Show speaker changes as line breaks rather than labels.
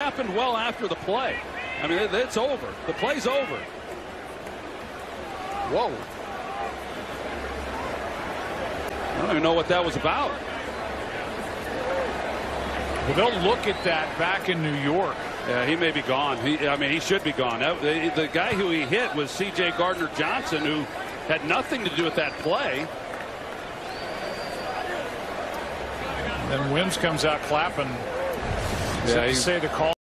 happened well after the play. I mean, it, it's over. The play's over. Whoa. I don't even know what that was about.
Well, they'll look at that back in New York.
Yeah, he may be gone. He, I mean, he should be gone. That, the, the guy who he hit was C.J. Gardner Johnson, who had nothing to do with that play.
Then Wims comes out clapping.
Yeah, he-
say the call.